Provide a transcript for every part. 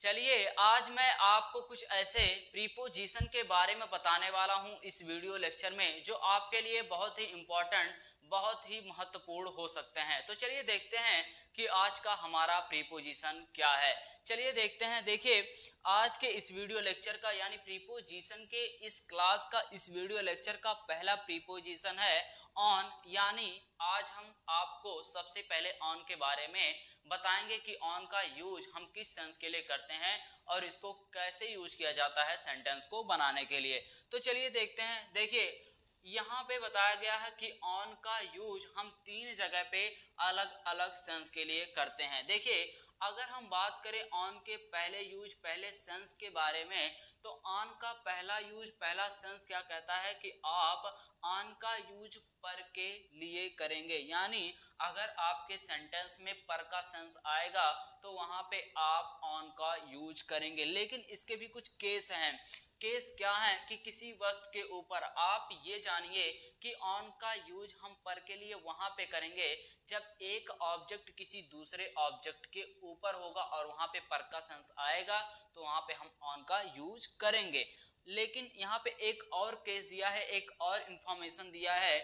चलिए, आज मैं आपको कुछ ऐसे प्रीपोजिशन के बारे में बताने वाला हूँ इस वीडियो लेक्चर में, जो आपके लिए बहुत ही इंपॉर्टेंट बहुत ही महत्वपूर्ण हो सकते हैं। तो चलिए देखते हैं कि आज का हमारा प्रीपोजिशन क्या है। चलिए देखते हैं, देखिए, आज के इस वीडियो लेक्चर का, यानी प्रीपोजिशन के इस क्लास का, इस वीडियो लेक्चर का पहला प्रीपोजिशन है ऑन यानी आज हम आपको सबसे पहले ऑन के बारे में बताएँगे कि ऑन का यूज़ हम किस सेंस के लिए करते हैं और इसको कैसे यूज़ किया जाता है सेंटेंस को बनाने के लिए। तो चलिए देखते हैं, देखिए यहाँ पे बताया गया है कि ऑन का यूज़ हम तीन जगह पे अलग अलग सेंस के लिए करते हैं। देखिए, अगर हम बात करें ऑन के पहले यूज़ पहले सेंस के बारे में तो ऑन का पहला यूज़ पहला सेंस क्या कहता है कि आप ऑन का यूज़ पर के लिए करेंगे। यानी अगर आपके सेंटेंस में पर का सेंस आएगा तो वहाँ पे आप ऑन का यूज़ करेंगे। लेकिन इसके भी कुछ केस हैं। केस क्या है कि किसी वस्तु के ऊपर आप ये जानिए कि ऑन का यूज़ हम पर के लिए वहाँ पे करेंगे। जब एक ऑब्जेक्ट किसी दूसरे ऑब्जेक्ट के ऊपर होगा और वहाँ पे पर का सेंस आएगा तो वहाँ पे हम ऑन का यूज़ करेंगे। लेकिन यहाँ पे एक और केस दिया है, एक और इंफॉर्मेशन दिया है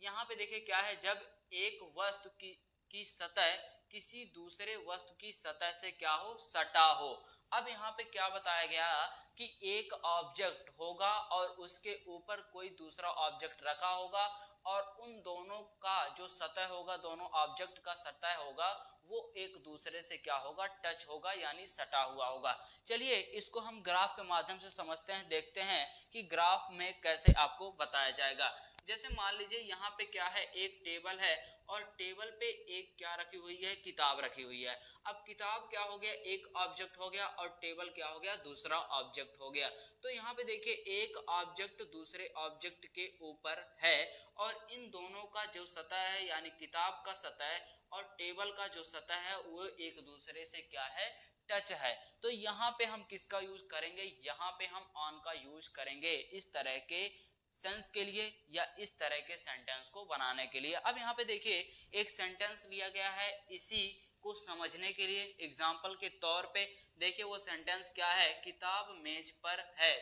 यहाँ पे देखिए क्या है, जब एक वस्तु की की सतह किसी दूसरे वस्तु की सतह से क्या हो, सटा हो। अब यहाँ पे क्या बताया गया कि एक ऑब्जेक्ट होगा और उसके ऊपर कोई दूसरा ऑब्जेक्ट रखा होगा और उन दोनों का जो सतह होगा, दोनों ऑब्जेक्ट का सतह होगा, वो एक दूसरे से क्या होगा टच होगा, यानी सटा हुआ होगा। चलिए इसको हम ग्राफ के माध्यम से समझते हैं, देखते हैं कि ग्राफ में कैसे आपको बताया जाएगा। जैसे मान लीजिए यहाँ पे क्या है, एक टेबल है और टेबल पे एक क्या रखी हुई है, किताब रखी हुई है। अब किताब क्या हो गया, एक ऑब्जेक्ट हो गया और टेबल क्या हो गया, दूसरा ऑब्जेक्ट हो गया। तो यहाँ पे देखिए, एक ऑब्जेक्ट दूसरे ऑब्जेक्ट के ऊपर है और इन दोनों का जो सतह है, यानी किताब का सतह और टेबल का जो सतह है, वो एक दूसरे से क्या है टच है। तो यहाँ पे हम किसका यूज़ करेंगे? यहाँ पे हम ऑन का यूज़ करेंगे। इस तरह के सेंस के लिए या इस तरह के सेंटेंस को बनाने के लिए। अब यहाँ पे देखिए, एक सेंटेंस लिया गया है इसी को समझने के लिए। एग्ज़ाम्पल के तौर पे देखिए वो सेंटेंस क्या है? किताब मेज पर है।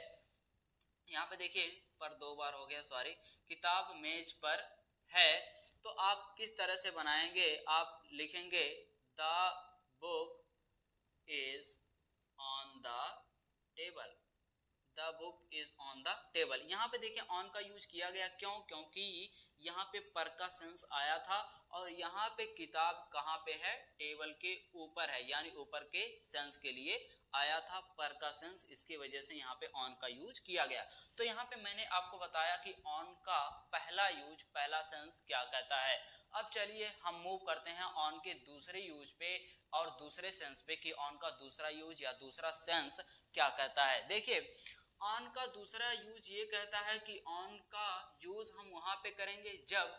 यहाँ पे देखिए, पर दो बार हो गया सॉरी किताब मेज पर है। तो आप किस तरह से बनाएँगे? आप लिखेंगे the book is on the table the book is on the table. यहाँ पे देखिए ऑन का यूज़ किया गया क्यों? क्योंकि यहाँ पे पर का सेंस आया था और यहाँ पे किताब कहाँ पे है? टेबल के ऊपर है, यानी ऊपर के सेंस के लिए आया था पर का सेंस इसकी वजह से यहाँ पे ऑन का यूज़ किया गया। तो यहाँ पे मैंने आपको बताया कि ऑन का पहला यूज़ पहला सेंस क्या कहता है। अब चलिए, हम मूव करते हैं ऑन के दूसरे यूज़ पे और दूसरे सेंस पे कि ऑन का दूसरा यूज़ या दूसरा सेंस क्या कहता है। देखिए ऑन का दूसरा यूज़ ये कहता है कि ऑन का यूज़ हम वहाँ पे करेंगे जब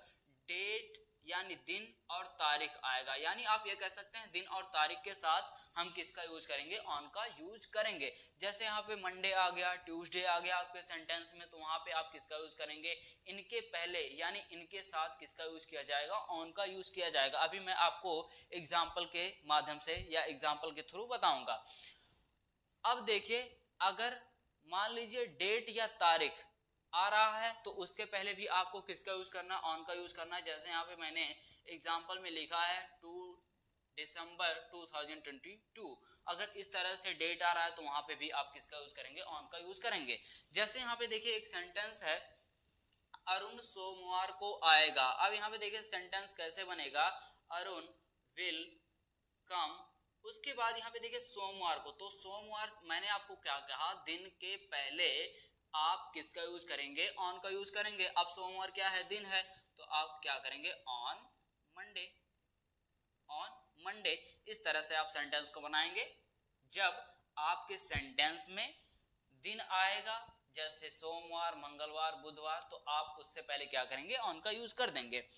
डेट यानी दिन और तारीख आएगा। यानी आप ये कह सकते हैं, दिन और तारीख के साथ हम किसका यूज़ करेंगे? ऑन का यूज़ करेंगे। जैसे यहाँ पे मंडे आ गया ट्यूसडे आ गया आपके सेंटेंस में तो वहाँ पे आप किसका यूज़ करेंगे? इनके पहले यानी इनके साथ किसका यूज़ किया जाएगा? ऑन का यूज़ किया जाएगा। अभी मैं आपको एग्ज़ाम्पल के माध्यम से या एग्ज़ाम्पल के थ्रू बताऊँगा। अब देखिए, अगर मान लीजिए डेट या तारीख आ रहा है तो उसके पहले भी आपको किसका यूज़ करना ऑन का यूज़ करना जैसे यहाँ पे मैंने एग्ज़ाम्पल में लिखा है टू दिसंबर 2022 अगर इस तरह से डेट आ रहा है तो वहाँ पे भी आप किसका यूज़ करेंगे? ऑन का यूज़ करेंगे। जैसे यहाँ पे देखिए एक सेंटेंस है, अरुण सोमवार को आएगा। अब यहाँ पे देखिए सेंटेंस कैसे बनेगा? अरुण विल कम उसके बाद यहाँ पे देखिए सोमवार को। तो सोमवार मैंने आपको क्या कहा, दिन के पहले आप किसका यूज़ करेंगे? ऑन का यूज़ करेंगे। अब सोमवार क्या है? दिन है। तो आप क्या करेंगे? ऑन मंडे ऑन मंडे इस तरह से आप सेंटेंस को बनाएँगे। जब आपके सेंटेंस में दिन आएगा, जैसे सोमवार, मंगलवार, बुधवार तो आप उससे पहले क्या करेंगे? ऑन का यूज़ कर देंगे।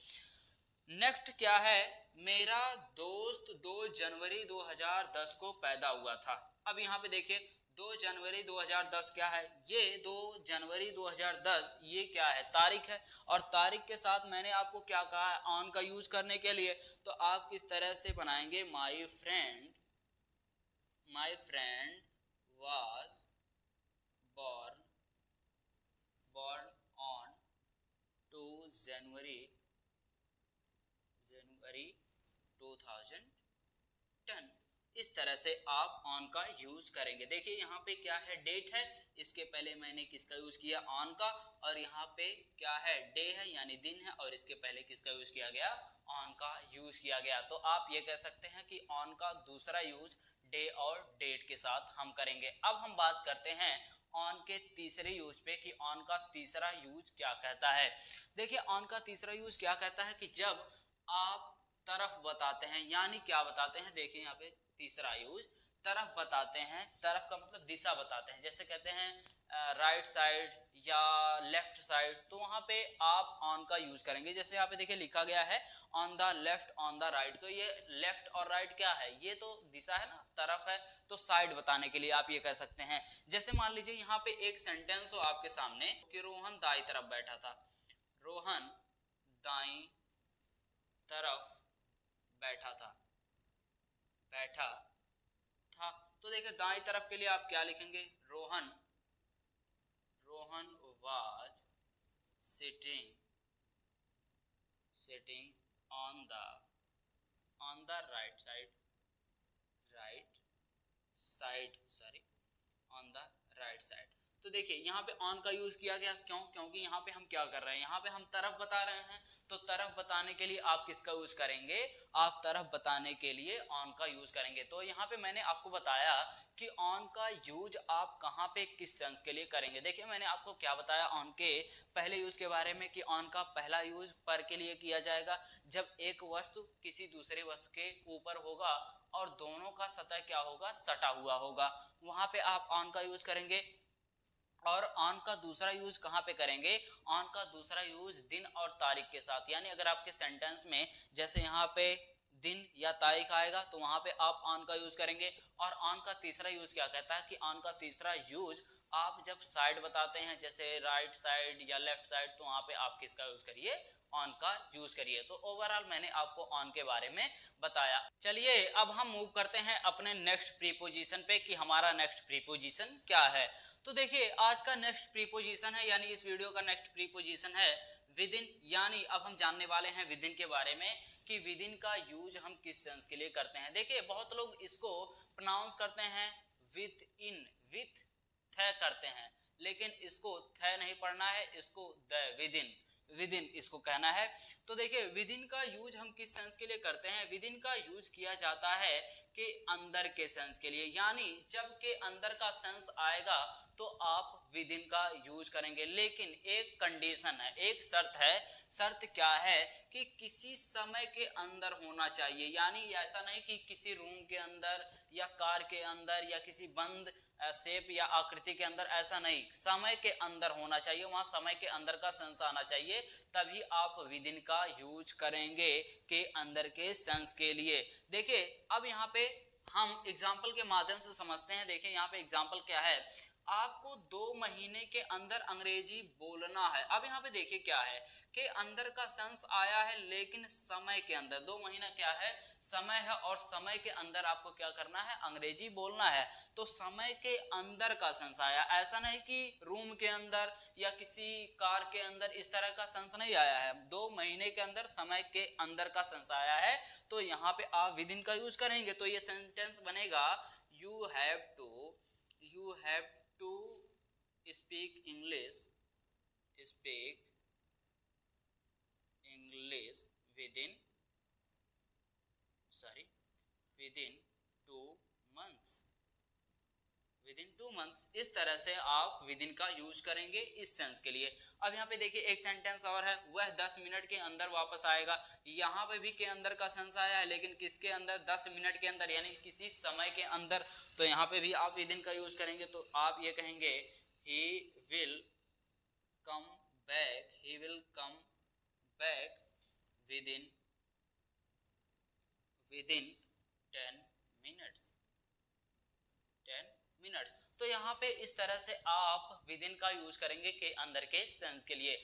नेक्स्ट क्या है? मेरा दोस्त 2 जनवरी 2010 को पैदा हुआ था। अब यहाँ पे देखिए 2 जनवरी 2010 क्या है? ये 2 जनवरी 2010 ये क्या है? तारीख है। और तारीख के साथ मैंने आपको क्या कहा है? ऑन का यूज़ करने के लिए। तो आप किस तरह से बनाएँगे? My friend my friend was born born on 2 January January 2010 इस तरह से आप ऑन का यूज़ करेंगे। देखिए, यहाँ पे क्या है? डेट है। इसके पहले मैंने किसका यूज़ किया? ऑन का। और यहाँ पे क्या है? डे है, यानी दिन है, और इसके पहले किसका यूज़ किया गया? ऑन का यूज़ किया गया। तो आप ये कह सकते हैं कि ऑन का दूसरा यूज़ डे और डेट के साथ हम करेंगे। अब हम बात करते हैं ऑन के तीसरे यूज़ पे कि ऑन का तीसरा यूज़ क्या कहता है। देखिए ऑन का तीसरा यूज़ क्या कहता है कि जब आप तरफ़ बताते हैं, यानी क्या बताते हैं? देखिए यहाँ पे तीसरा यूज़ तरफ़ बताते हैं, तरफ़ का मतलब दिशा बताते हैं। जैसे कहते हैं राइट साइड या लेफ़्ट साइड तो वहाँ पे आप ऑन का यूज़ करेंगे। जैसे यहाँ पे देखिए लिखा गया है on the left on the right तो ये लेफ़्ट और राइट right क्या है? ये तो दिशा है ना, तरफ़ है तो साइड बताने के लिए आप ये कह सकते हैं। जैसे मान लीजिए यहाँ पे एक सेंटेंस हो आपके सामने, कि रोहन दाई तरफ़ बैठा था। रोहन दाई तरफ़ बैठा था। बैठा था। तो देखिए, दाई तरफ़ के लिए आप क्या लिखेंगे? Rohan. Rohan was sitting sitting on the on the right side right side sorry on the right side तो देखिए, यहाँ पे ऑन का यूज़ किया गया। क्यों? क्योंकि यहाँ पे हम क्या कर रहे हैं? यहाँ पे हम तरफ़ बता रहे हैं। तो तरफ़ बताने के लिए आप किसका यूज़ करेंगे? आप तरफ़ बताने के लिए ऑन का यूज़ करेंगे। तो यहाँ पे मैंने आपको बताया कि ऑन का यूज़ आप कहाँ पे, किस सेंस के लिए करेंगे। देखिए, मैंने आपको क्या बताया ऑन के पहले यूज़ के बारे में कि ऑन का पहला यूज़ पर के लिए किया जाएगा। जब एक वस्तु किसी दूसरे वस्तु के ऊपर होगा और दोनों का सतह क्या होगा? सटा हुआ होगा। वहाँ पे आप ऑन का यूज़ करेंगे। और ऑन का दूसरा यूज़ कहाँ पे करेंगे? ऑन का दूसरा यूज़ दिन और तारीख के साथ। यानी अगर आपके सेंटेंस में जैसे यहाँ पे दिन या तारीख आएगा तो वहाँ पे आप ऑन का यूज़ करेंगे। और ऑन का तीसरा यूज़ क्या कहता है कि ऑन का तीसरा यूज़ आप जब साइड बताते हैं, जैसे राइट साइड या लेफ़्ट साइड तो वहाँ पे आप किसका यूज़ करिए? ऑन का यूज़ करिए तो ओवरऑल मैंने आपको ऑन के बारे में बताया। चलिए, अब हम मूव करते हैं अपने नेक्स्ट प्रीपोजिशन पे कि हमारा नेक्स्ट प्रीपोजिशन क्या है। तो देखिए, आज का नेक्स्ट प्रीपोजिशन है, यानी इस वीडियो का नेक्स्ट प्रीपोजिशन है विद इन यानी अब हम जानने वाले हैं विद इन के बारे में कि विद इन का यूज़ हम किस सेंस के लिए करते हैं। देखिए, बहुत लोग इसको प्रोनाउंस करते हैं विथ इन विथ थ करते हैं, लेकिन इसको थ नहीं पढ़ना है, इसको the with in within इसको कहना है। तो देखिए विद इन का यूज़ हम किस सेंस के लिए करते हैं? विद इन का यूज़ किया जाता है कि अंदर के सेंस के लिए। यानी जब के अंदर का सेंस आएगा तो आप विद इन का यूज़ करेंगे। लेकिन एक कंडीशन है, एक शर्त है। शर्त क्या है कि किसी समय के अंदर होना चाहिए। यानी ऐसा नहीं कि किसी रूम के अंदर या कार के अंदर या किसी बंद शेप या आकृति के अंदर ऐसा नहीं। समय के अंदर होना चाहिए, वहाँ समय के अंदर का सेंस आना चाहिए, तभी आप विदिन का यूज़ करेंगे के अंदर के सेंस के लिए। देखिए, अब यहाँ पे हम एग्ज़ाम्पल के माध्यम से समझते हैं। देखिए, यहाँ पे एग्ज़ाम्पल क्या है? आपको दो महीने के अंदर अंग्रेज़ी बोलना है। अब यहाँ पे देखिए क्या है कि अंदर का सेंस आया है, लेकिन समय के अंदर। दो महीना क्या है? समय है और समय के अंदर आपको क्या करना है? अंग्रेज़ी बोलना है। तो समय के अंदर का सेंस आया। ऐसा नहीं कि रूम के अंदर या किसी कार के अंदर इस तरह का सेंस नहीं आया है। दो महीने के अंदर समय के अंदर का सेंस आया है। तो यहाँ पे आप विद इन का यूज़ करेंगे तो ये सेंटेंस बनेगा you have to you have to speak English speak English within sorry within two within two months इस तरह से आप विद इन का यूज़ करेंगे इस सेंस के लिए। अब यहाँ पे देखिए, एक सेंटेंस और है, वह दस मिनट के अंदर वापस आएगा। यहाँ पे भी के अंदर का सेंस आया है, लेकिन किसके अंदर? दस मिनट के अंदर, यानी किसी समय के अंदर। तो यहाँ पे भी आप विद इन का यूज़ करेंगे तो आप ये कहेंगे he will come back he will come back within within ten minutes minutes तो यहाँ पे इस तरह से आप विद इन का यूज़ करेंगे के अंदर के सेंस के लिए।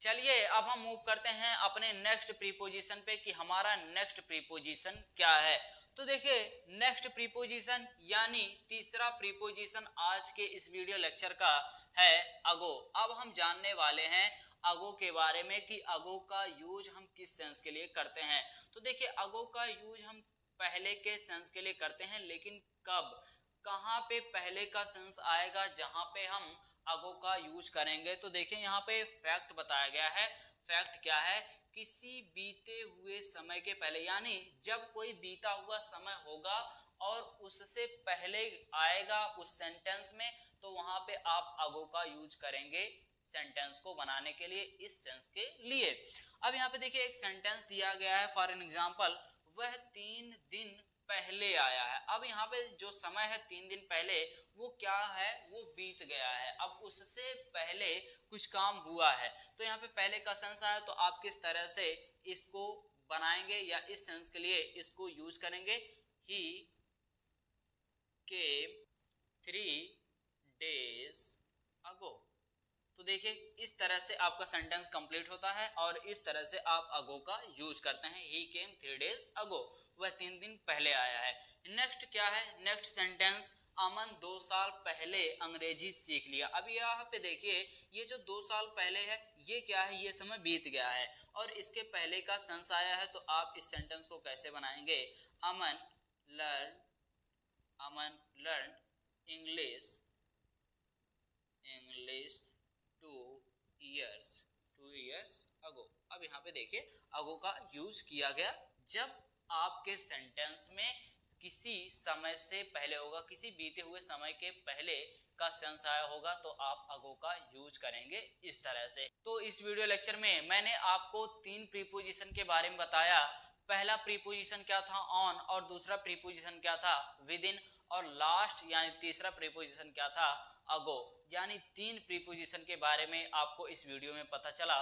चलिए, अब हम मूव करते हैं अपने नेक्स्ट प्रीपोजिशन पे कि हमारा नेक्स्ट प्रीपोजिशन क्या है। तो देखिए नेक्स्ट प्रीपोजिशन यानी तीसरा प्रीपोजिशन आज के इस वीडियो लेक्चर का है अगो अब हम जानने वाले हैं अगो के बारे में कि अगो का यूज़ हम किस सेंस के लिए करते हैं। तो देखिए अगो का यूज़ हम पहले के सेंस के लिए करते हैं, लेकिन कब? कहाँ पे पहले का सेंस आएगा, जहाँ पे हम अगो का यूज़ करेंगे? तो देखिए यहाँ पे फैक्ट बताया गया है। फैक्ट क्या है? किसी बीते हुए समय के पहले, यानी जब कोई बीता हुआ समय होगा और उससे पहले आएगा उस सेंटेंस में तो वहाँ पे आप अगो का यूज़ करेंगे सेंटेंस को बनाने के लिए, इस सेंस के लिए। अब यहाँ पे देखिए, एक सेंटेंस दिया गया है। फॉर एन एग्ज़ाम्पल वह तीन दिन पहले आया है। अब यहाँ पे जो समय है तीन दिन पहले, वो क्या है? वो बीत गया है। अब उससे पहले कुछ काम हुआ है। तो यहाँ पे पहले का सेंस आया तो आप किस तरह से इसको बनाएँगे या इस सेंस के लिए इसको यूज़ करेंगे? ही के थ्री डेज़ अगो तो देखिए, इस तरह से आपका सेंटेंस कंप्लीट होता है और इस तरह से आप अगो का यूज़ करते हैं। ही केम थ्री डेज़ अगो वह तीन दिन पहले आया है। नेक्स्ट क्या है? नेक्स्ट सेंटेंस अमन दो साल पहले अंग्रेज़ी सीख लिया। अब यहाँ पे देखिए, ये जो दो साल पहले है, ये क्या है? ये समय बीत गया है। और इसके पहले का सेंस आया है तो आप इस सेंटेंस को कैसे बनाएँगे? Aman learn Aman learn English English two years two years ago अब यहाँ पे देखिए अगो का यूज़ किया गया जब आपके सेंटेंस में किसी समय से पहले होगा, किसी बीते हुए समय के पहले का सेंस आया होगा तो आप अगो का यूज़ करेंगे इस तरह से। तो इस वीडियो लेक्चर में मैंने आपको तीन प्रीपोजिशन के बारे में बताया। पहला प्रीपोजिशन क्या था? ऑन और दूसरा प्रीपोजिशन क्या था? विद इन और लास्ट यानी तीसरा प्रीपोजिशन क्या था? अगो, यानी तीन प्रीपोजिशन के बारे में आपको इस वीडियो में पता चला।